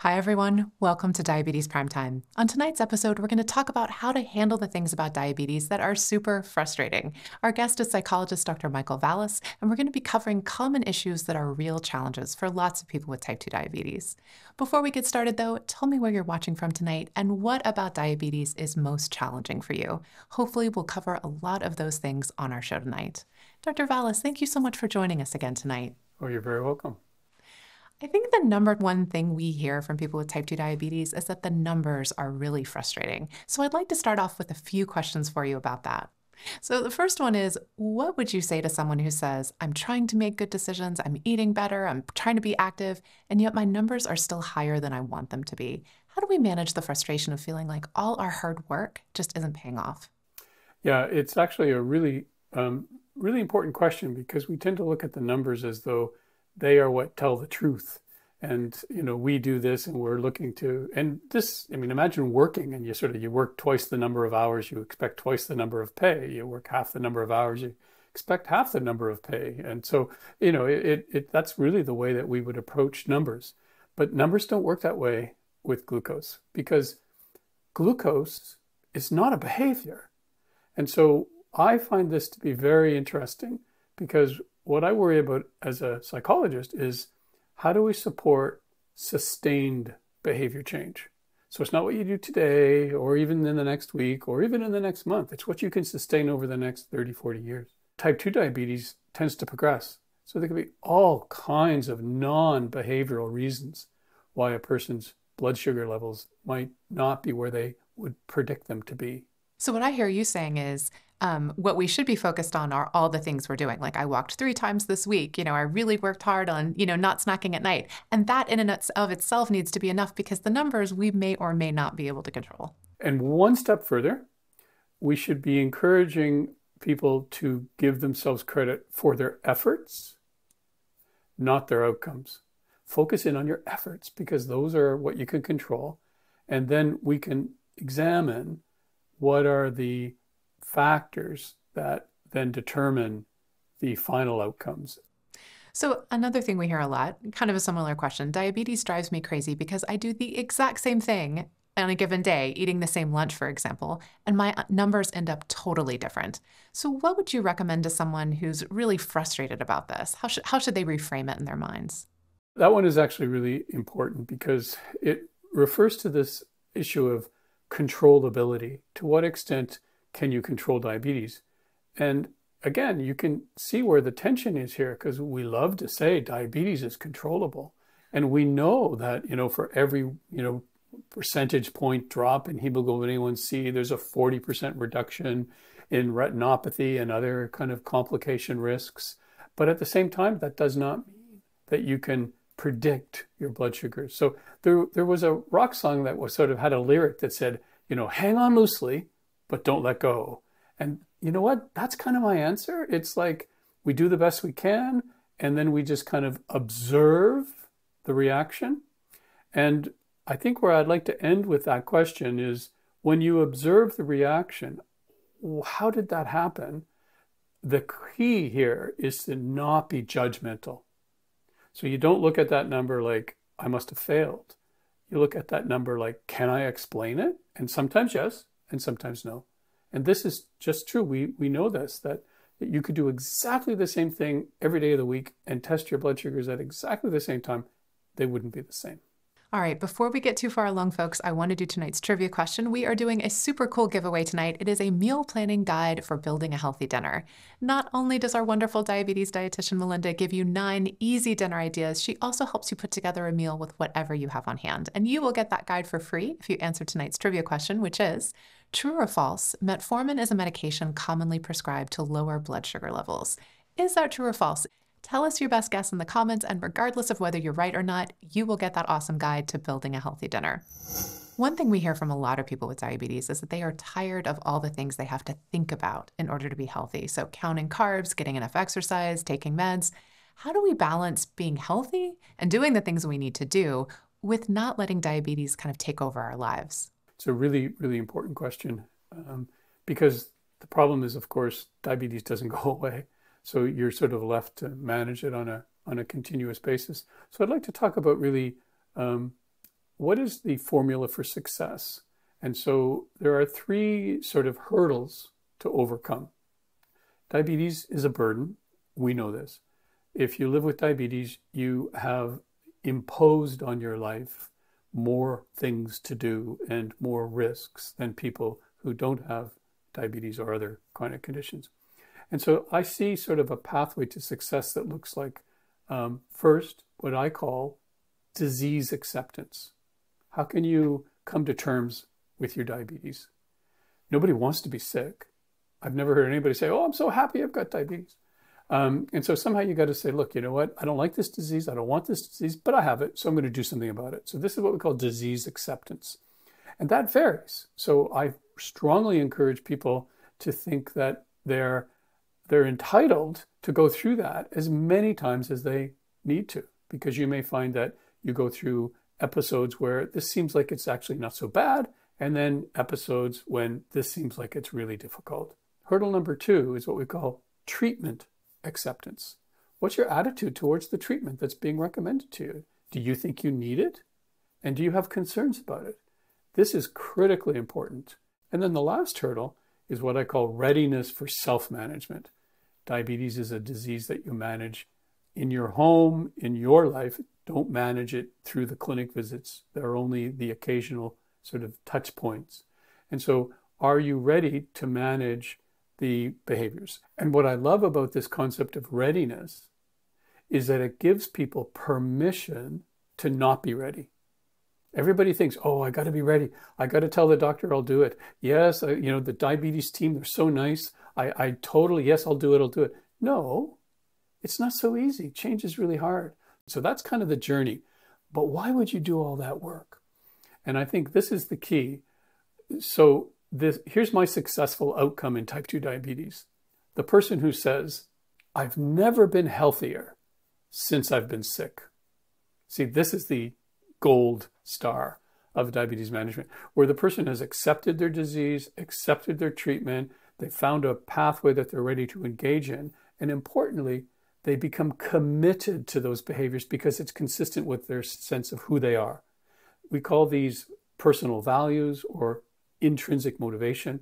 Hi, everyone. Welcome to Diabetes Primetime. On tonight's episode, we're going to talk about how to handle the things about diabetes that are super frustrating. Our guest is psychologist Dr. Michael Vallis, and we're going to be covering common issues that are real challenges for lots of people with type 2 diabetes. Before we get started, though, tell me where you're watching from tonight and what about diabetes is most challenging for you. Hopefully, we'll cover a lot of those things on our show tonight. Dr. Vallis, thank you so much for joining us again tonight. Oh, you're very welcome. I think the number one thing we hear from people with type 2 diabetes is that the numbers are really frustrating. So I'd like to start off with a few questions for you about that. So the first one is what would you say to someone who says, I'm trying to make good decisions, I'm eating better, I'm trying to be active, and yet my numbers are still higher than I want them to be? How do we manage the frustration of feeling like all our hard work just isn't paying off? Yeah, it's actually a really, um, really important question because we tend to look at the numbers as though they are what tell the truth. And you know we do this and we're looking to and this i mean imagine working and you sort of you work twice the number of hours you expect twice the number of pay. You work half the number of hours you expect half the number of pay. And so you know it, it, that's really the way that we would approach numbers. But numbers don't work that way with glucose because glucose is not a behavior. And so i find this to be very interesting because what I worry about as a psychologist is how do we support sustained behavior change? So it's not what you do today or even in the next week or even in the next month. It's what you can sustain over the next 30, 40 years. Type 2 diabetes tends to progress. So there can be all kinds of non behavioral reasons why a person's blood sugar levels might not be where they would predict them to be. So, what I hear you saying is um, what we should be focused on are all the things we're doing. Like I walked three times this week. You know, I really worked hard on, you know, not snacking at night. And that in and of itself needs to be enough because the numbers we may or may not be able to control. And one step further, we should be encouraging people to give themselves credit for their efforts, not their outcomes. Focus in on your efforts because those are what you can control. And then we can examine what are the factors that then determine the final outcomes. So, another thing we hear a lot, kind of a similar question diabetes drives me crazy because I do the exact same thing on a given day, eating the same lunch, for example, and my uh, numbers end up totally different. So, what would you recommend to someone who's really frustrated about this? How should, how should they reframe it in their minds? That one is actually really important because it refers to this issue of controllability. To what extent can you control diabetes? And again, you can see where the tension is here because we love to say diabetes is controllable. And we know that, you know, for every, you know, percentage point drop in hemoglobin A1C, there's a 40% reduction in retinopathy and other kind of complication risks. But at the same time, that does not mean that you can predict your blood sugars. So there, there was a rock song that was sort of had a lyric that said, you know, hang on loosely, but don't let go. And you know what? That's kind of my answer. It's like we do the best we can, and then we just kind of observe the reaction. And I think where I'd like to end with that question is when you observe the reaction, how did that happen? The key here is to not be judgmental. So you don't look at that number like, I must have failed. You look at that number like, can I explain it? And sometimes yes, and sometimes no. And this is just true. We, we know this, that, that you could do exactly the same thing every day of the week and test your blood sugars at exactly the same time. They wouldn't be the same. All right, before we get too far along, folks, I want to do tonight's trivia question. We are doing a super cool giveaway tonight. It is a meal planning guide for building a healthy dinner. Not only does our wonderful diabetes dietitian Melinda give you nine easy dinner ideas, she also helps you put together a meal with whatever you have on hand. And you will get that guide for free if you answer tonight's trivia question, which is True or false, metformin is a medication commonly prescribed to lower blood sugar levels. Is that true or false? Tell us your best guess in the comments, and regardless of whether you're right or not, you will get that awesome guide to building a healthy dinner. One thing we hear from a lot of people with diabetes is that they are tired of all the things they have to think about in order to be healthy. So, counting carbs, getting enough exercise, taking meds. How do we balance being healthy and doing the things we need to do with not letting diabetes kind of take over our lives? It's a really, really important question um, because the problem is, of course, diabetes doesn't go away. So you're sort of left to manage it on a on a continuous basis. So I'd like to talk about really um, what is the formula for success? And so there are three sort of hurdles to overcome. Diabetes is a burden. We know this. If you live with diabetes, you have imposed on your life more things to do and more risks than people who don't have diabetes or other chronic conditions. And so I see sort of a pathway to success that looks like um, first, what I call disease acceptance. How can you come to terms with your diabetes? Nobody wants to be sick. I've never heard anybody say, Oh, I'm so happy I've got diabetes. Um, and so somehow you got to say, look, you know what? I don't like this disease. I don't want this disease, but I have it. So I'm going to do something about it. So this is what we call disease acceptance. And that varies. So I strongly encourage people to think that they're, they're entitled to go through that as many times as they need to, because you may find that you go through episodes where this seems like it's actually not so bad, and then episodes when this seems like it's really difficult. Hurdle number two is what we call treatment acceptance. What's your attitude towards the treatment that's being recommended to you? Do you think you need it? And do you have concerns about it? This is critically important. And then the last hurdle is what I call readiness for self management. Diabetes is a disease that you manage in your home, in your life. Don't manage it through the clinic visits. There are only the occasional sort of touch points. And so, are you ready to manage the behaviors. And what I love about this concept of readiness is that it gives people permission to not be ready. Everybody thinks, oh, I got to be ready. I got to tell the doctor I'll do it. Yes, I, you know, the diabetes team, they're so nice. I, I totally, yes, I'll do it, I'll do it. No, it's not so easy. Change is really hard. So that's kind of the journey. But why would you do all that work? And I think this is the key. So this, here's my successful outcome in type 2 diabetes. The person who says, I've never been healthier since I've been sick. See, this is the gold star of diabetes management, where the person has accepted their disease, accepted their treatment, they found a pathway that they're ready to engage in, and importantly, they become committed to those behaviors because it's consistent with their sense of who they are. We call these personal values or intrinsic motivation.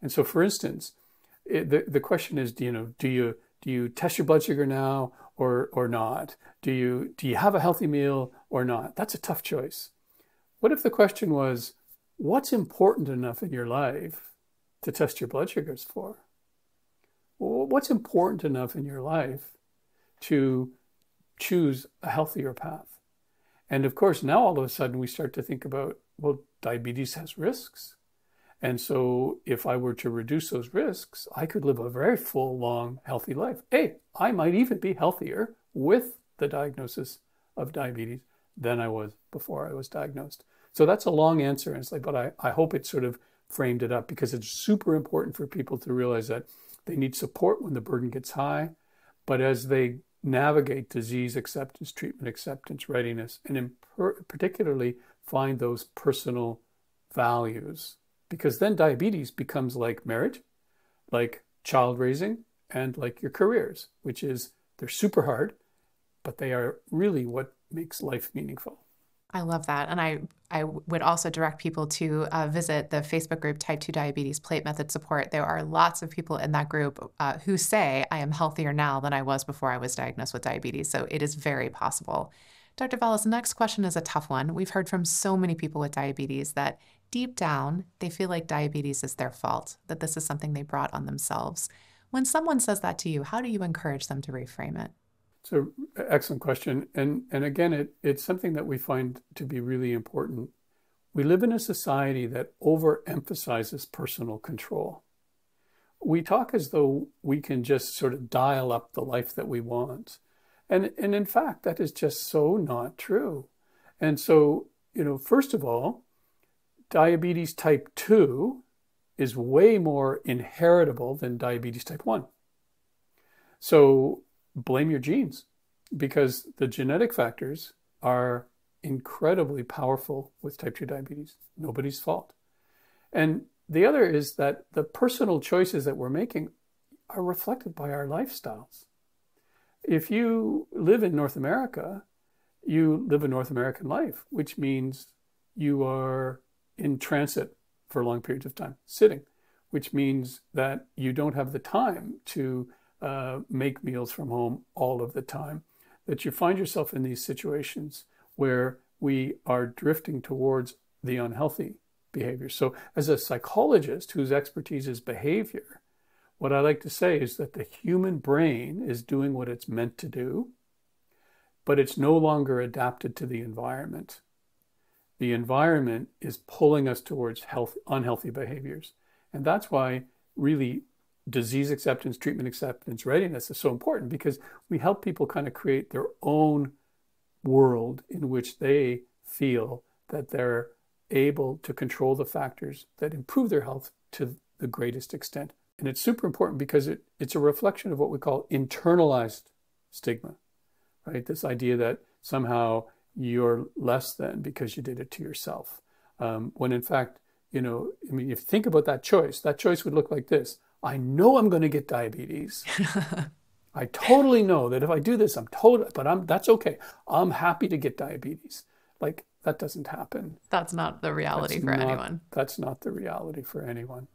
And so, for instance, it, the, the question is, do you know, do you do you test your blood sugar now or or not? Do you do you have a healthy meal or not? That's a tough choice. What if the question was, what's important enough in your life to test your blood sugars for? what's important enough in your life to choose a healthier path? And of course, now all of a sudden we start to think about, well, diabetes has risks. And so if I were to reduce those risks, I could live a very full, long, healthy life. Hey, I might even be healthier with the diagnosis of diabetes than I was before I was diagnosed. So that's a long answer. And it's like, but I, I hope it sort of framed it up because it's super important for people to realize that they need support when the burden gets high. But as they navigate disease acceptance, treatment acceptance, readiness, and per- particularly find those personal values because then diabetes becomes like marriage, like child raising, and like your careers, which is they're super hard, but they are really what makes life meaningful. I love that. And I, I would also direct people to uh, visit the Facebook group Type 2 Diabetes Plate Method Support. There are lots of people in that group uh, who say, I am healthier now than I was before I was diagnosed with diabetes. So it is very possible. Dr. Vallis, next question is a tough one. We've heard from so many people with diabetes that deep down, they feel like diabetes is their fault, that this is something they brought on themselves. When someone says that to you, how do you encourage them to reframe it? It's an excellent question. And, and again, it, it's something that we find to be really important. We live in a society that overemphasizes personal control. We talk as though we can just sort of dial up the life that we want. And, and in fact, that is just so not true. And so, you know, first of all, diabetes type 2 is way more inheritable than diabetes type 1. So blame your genes because the genetic factors are incredibly powerful with type 2 diabetes. Nobody's fault. And the other is that the personal choices that we're making are reflected by our lifestyles. If you live in North America, you live a North American life, which means you are in transit for long periods of time, sitting, which means that you don't have the time to uh, make meals from home all of the time, that you find yourself in these situations where we are drifting towards the unhealthy behavior. So, as a psychologist whose expertise is behavior, what I like to say is that the human brain is doing what it's meant to do, but it's no longer adapted to the environment. The environment is pulling us towards health, unhealthy behaviors. And that's why really disease acceptance, treatment acceptance, readiness is so important because we help people kind of create their own world in which they feel that they're able to control the factors that improve their health to the greatest extent. And it's super important because it, it's a reflection of what we call internalized stigma, right? This idea that somehow you're less than because you did it to yourself. Um, when in fact, you know, I mean, if you think about that choice, that choice would look like this I know I'm going to get diabetes. I totally know that if I do this, I'm total, but I'm that's okay. I'm happy to get diabetes. Like that doesn't happen. That's not the reality that's for not, anyone. That's not the reality for anyone.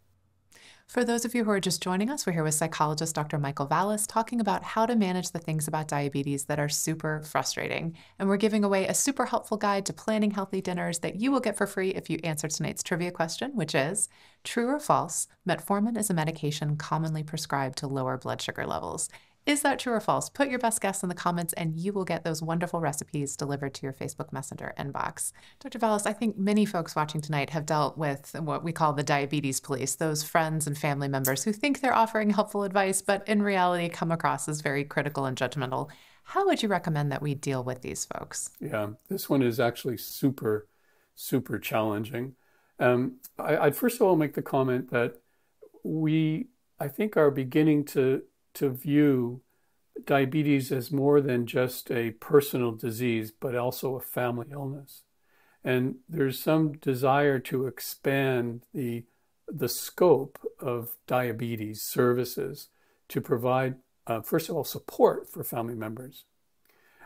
For those of you who are just joining us, we're here with psychologist Dr. Michael Vallis talking about how to manage the things about diabetes that are super frustrating. And we're giving away a super helpful guide to planning healthy dinners that you will get for free if you answer tonight's trivia question, which is true or false, metformin is a medication commonly prescribed to lower blood sugar levels. Is that true or false? Put your best guess in the comments and you will get those wonderful recipes delivered to your Facebook Messenger inbox. Dr. Vallis, I think many folks watching tonight have dealt with what we call the diabetes police, those friends and family members who think they're offering helpful advice, but in reality come across as very critical and judgmental. How would you recommend that we deal with these folks? Yeah, this one is actually super, super challenging. Um, I, I'd first of all make the comment that we, I think, are beginning to to view diabetes as more than just a personal disease, but also a family illness. And there's some desire to expand the, the scope of diabetes services to provide, uh, first of all, support for family members.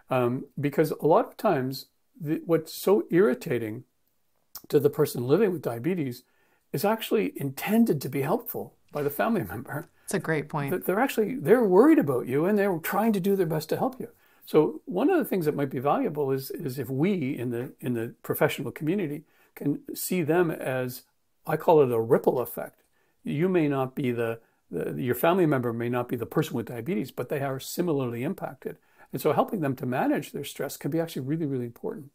Um, because a lot of times, the, what's so irritating to the person living with diabetes is actually intended to be helpful by the family member. It's a great point. They're actually they're worried about you and they're trying to do their best to help you. So one of the things that might be valuable is is if we in the in the professional community can see them as I call it a ripple effect. You may not be the, the your family member may not be the person with diabetes, but they are similarly impacted. And so helping them to manage their stress can be actually really, really important.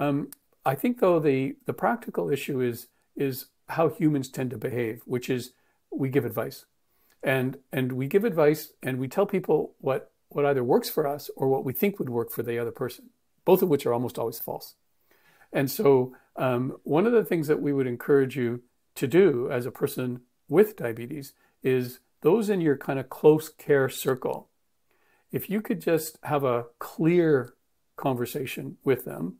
Um, I think though the the practical issue is is how humans tend to behave, which is we give advice and and we give advice and we tell people what what either works for us or what we think would work for the other person both of which are almost always false. And so um, one of the things that we would encourage you to do as a person with diabetes is those in your kind of close care circle. If you could just have a clear conversation with them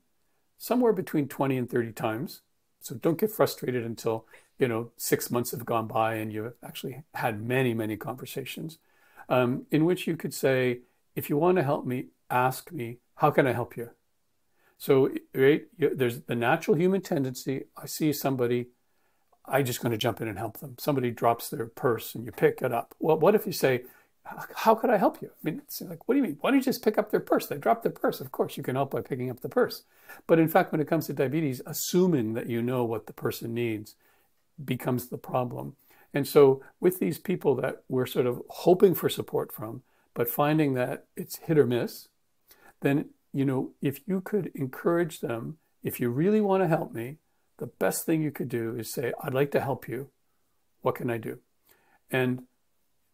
somewhere between 20 and 30 times so don't get frustrated until you know, six months have gone by and you've actually had many, many conversations um, in which you could say, if you want to help me, ask me, how can I help you? So, right, there's the natural human tendency. I see somebody, I'm just going to jump in and help them. Somebody drops their purse and you pick it up. Well, what if you say, how could I help you? I mean, it's like, what do you mean? Why don't you just pick up their purse? They dropped their purse. Of course, you can help by picking up the purse. But in fact, when it comes to diabetes, assuming that you know what the person needs becomes the problem. And so, with these people that we're sort of hoping for support from, but finding that it's hit or miss, then, you know, if you could encourage them, if you really want to help me, the best thing you could do is say, I'd like to help you. What can I do? And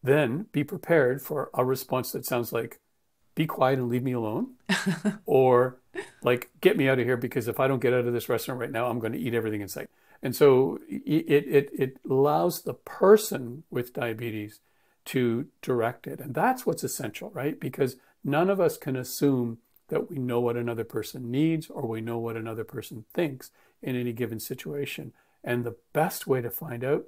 then be prepared for a response that sounds like, be quiet and leave me alone, or like, get me out of here because if I don't get out of this restaurant right now, I'm going to eat everything in sight. And so it, it, it allows the person with diabetes to direct it. And that's what's essential, right? Because none of us can assume that we know what another person needs or we know what another person thinks in any given situation. And the best way to find out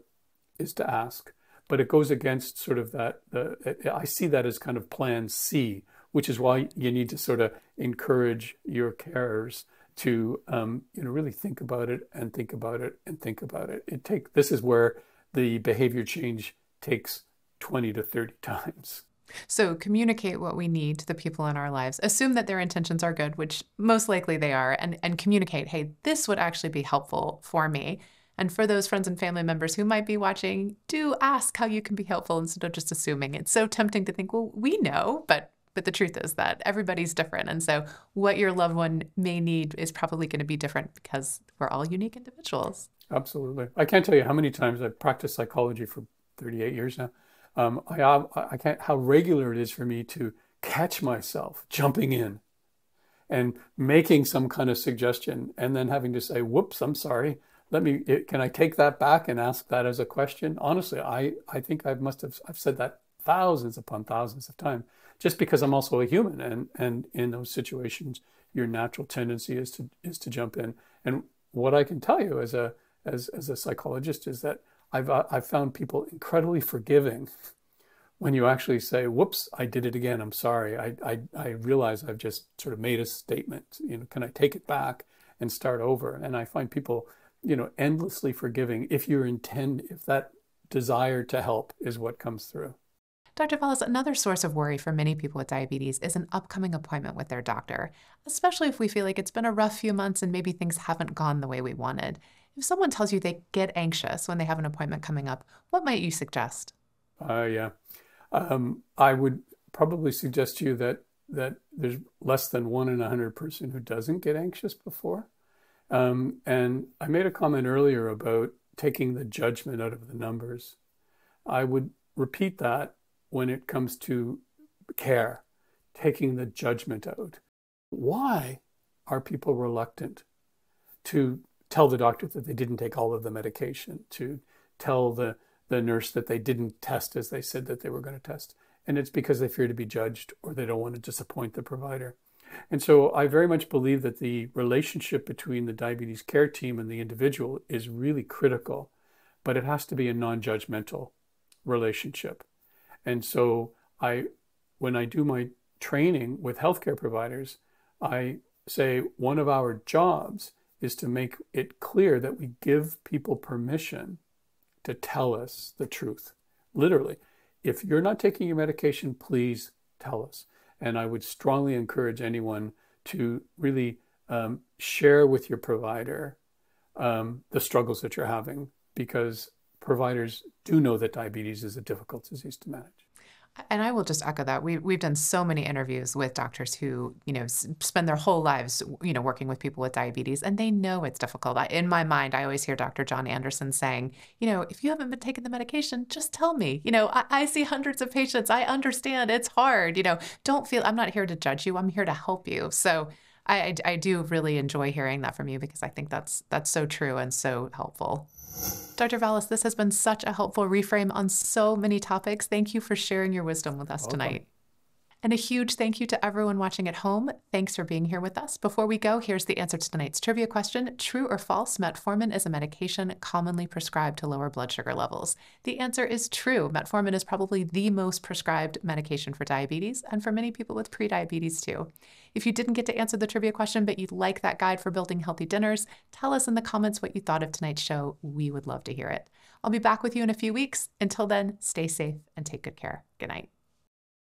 is to ask. But it goes against sort of that, the, I see that as kind of plan C, which is why you need to sort of encourage your carers to um, you know really think about it and think about it and think about it. It take this is where the behavior change takes 20 to 30 times. So communicate what we need to the people in our lives. Assume that their intentions are good, which most likely they are, and, and communicate, hey, this would actually be helpful for me. And for those friends and family members who might be watching, do ask how you can be helpful instead of just assuming. It's so tempting to think, well, we know, but but the truth is that everybody's different. And so what your loved one may need is probably going to be different because we're all unique individuals. Absolutely. I can't tell you how many times I've practiced psychology for 38 years now. Um, I, I can't, how regular it is for me to catch myself jumping in and making some kind of suggestion and then having to say, whoops, I'm sorry. Let me, can I take that back and ask that as a question? Honestly, I, I think I must have, I've said that thousands upon thousands of times just because I'm also a human, and and in those situations, your natural tendency is to is to jump in. And what I can tell you as a as as a psychologist is that I've uh, I've found people incredibly forgiving when you actually say, "Whoops, I did it again. I'm sorry. I I, I realize I've just sort of made a statement. You know, can I take it back and start over?" And I find people, you know, endlessly forgiving if you intend if that desire to help is what comes through. Dr. Vallis, another source of worry for many people with diabetes is an upcoming appointment with their doctor, especially if we feel like it's been a rough few months and maybe things haven't gone the way we wanted. If someone tells you they get anxious when they have an appointment coming up, what might you suggest? Uh, yeah, um, I would probably suggest to you that that there's less than one in a hundred person who doesn't get anxious before. Um, and I made a comment earlier about taking the judgment out of the numbers. I would repeat that when it comes to care, taking the judgment out. Why are people reluctant to tell the doctor that they didn't take all of the medication, to tell the, the nurse that they didn't test as they said that they were going to test? And it's because they fear to be judged or they don't want to disappoint the provider. And so I very much believe that the relationship between the diabetes care team and the individual is really critical, but it has to be a non judgmental relationship. And so I, when I do my training with healthcare providers, I say one of our jobs is to make it clear that we give people permission to tell us the truth. Literally, if you're not taking your medication, please tell us. And I would strongly encourage anyone to really um, share with your provider um, the struggles that you're having because providers do know that diabetes is a difficult disease to manage. And I will just echo that. We, we've done so many interviews with doctors who, you know, spend their whole lives, you know, working with people with diabetes, and they know it's difficult. I, in my mind, I always hear Dr. John Anderson saying, you know, if you haven't been taking the medication, just tell me. You know, I, I see hundreds of patients. I understand it's hard. You know, don't feel, I'm not here to judge you. I'm here to help you. So I, I, I do really enjoy hearing that from you because I think that's that's so true and so helpful. Dr. Vallis, this has been such a helpful reframe on so many topics. Thank you for sharing your wisdom with us Welcome. tonight. And a huge thank you to everyone watching at home. Thanks for being here with us. Before we go, here's the answer to tonight's trivia question True or false, metformin is a medication commonly prescribed to lower blood sugar levels? The answer is true. Metformin is probably the most prescribed medication for diabetes and for many people with prediabetes too. If you didn't get to answer the trivia question, but you'd like that guide for building healthy dinners, tell us in the comments what you thought of tonight's show. We would love to hear it. I'll be back with you in a few weeks. Until then, stay safe and take good care. Good night.